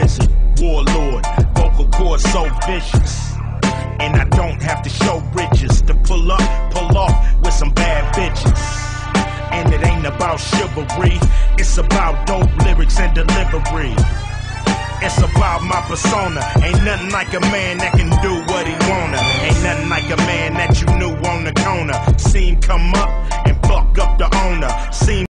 Wizard, Warlord, vocal cords so vicious. And I don't have to show riches to pull up, pull off with some bad bitches. And it ain't about chivalry, it's about dope lyrics and delivery. It's about my persona. Ain't nothing like a man that can do what he wanna. Ain't nothing like a man that you knew on the corner. seen come up